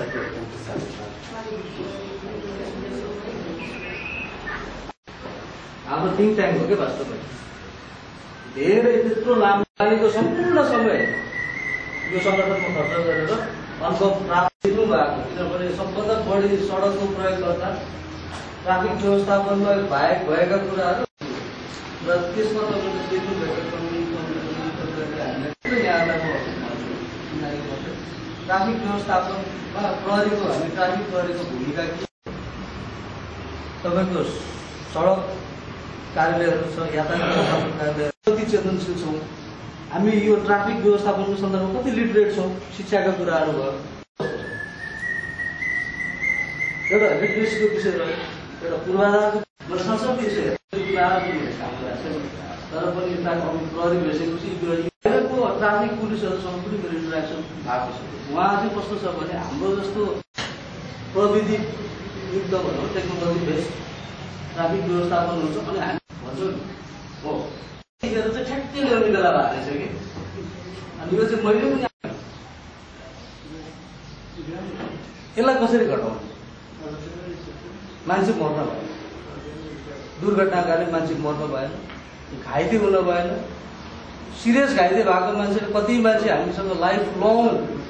second and the seventh time. ଆମ think tank ଲୋକେ ବାସ୍ତବ କରି ଦେହର ଏତେତ୍ୱ ଲାଭକାରୀଙ୍କ ସମ୍ପୂର୍ଣ୍ଣ ସମୟ ଯୋଉ ସଂଗଠନ ଖର୍ଚ୍ଚ କରିବ ଅଙ୍କ ପ୍ରାପ୍ତିରୁ ବା ତାପରେ ସମ୍ପଦ ଭଳି ସଡକ ପ୍ରୟୋଗ କରିଥା ଟ୍ରାଫିକ ବ୍ୟବସ୍ଥାପନ ବାଇକ ବୟକ ପୁରା ପ୍ରତିଶତ ଆଣିଲେ ट्राफिक व्यवस्थापनमा प्रहरीको हामी ट्राफिक प्रहरीको भूमिका के? तपाईँको सडक कार्यालयहरू छ यातायात व्यवस्थापन कति चेतनशील छौँ? हामी यो ट्राफिक व्यवस्थापनको सन्दर्भमा कति लिटरेट छौँ? शिक्षाका कुराहरू भयो। एउटा लिटरेसीको विषय रह्यो एउटा पूर्वाधारको संसदको विषय। तर पनि यता अब प्रहरी भइसकेपछि ट्राफिक पुलिसहरूसँग पनि मेरो इन्टरेक्सन भएको छ उहाँ चाहिँ कस्तो छ भने हाम्रो जस्तो प्रविधि युक्त भनौँ टेक्नोलोजी बेस्ड ट्राफिक व्यवस्थापन हुन्छ अनि हामी भन्छौँ नि, हो। यतिखेर चाहिँ ठ्याक्कै ल्याउने बेला भएको रहेछ कि? अनि यो चाहिँ मैले पनि यसलाई कसरी घटाउने? मान्छे मर्न भएन। दुर्घटनाकाले मान्छे मर्न भएन। घाइते हुन भएन। सिरियस घाइते भएको मान्छे कति मान्छे हामीसँग लाइफ लङ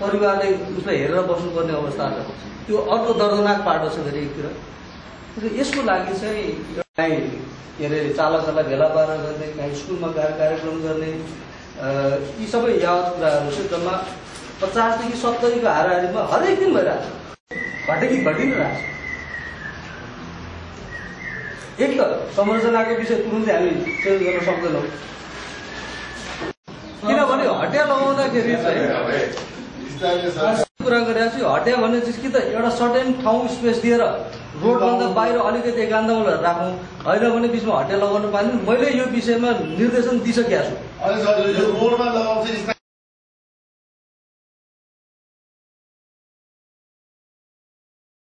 परिवारले उसलाई हेरेर बस्नुपर्ने अवस्था छ। त्यो अर्को दर्दनाक पाटो छ फेरि एकतिर। यसको लागि चाहिँ काहीँ के अरे चालकहरूलाई भेला पारेर गर्ने काहीँ स्कुलमा कार्य कार्यक्रम गर्ने यी सबै यावत कुराहरू चाहिँ जम्मा पचासदेखि सत्तरीको हाराहारीमा हरेक दिन भइरहेको छ। घटेकी घटि नै एक त संरचनाको विषय तुरुन्तै हामी चेन्ज गर्न सक्दैनौँ। हटिया लगाउँदाखेरि चाहिँ कुरा गरिरहेको छु हटिया चिज कि त एउटा सर्टेन ठाउँ स्पेस दिएर रोडभन्दा बाहिर अलिकति एकान्तमा राखौँ। होइन भने बिचमा हटिया लगाउनु पाएन मैले यो विषयमा निर्देशन दिइसकेको छु।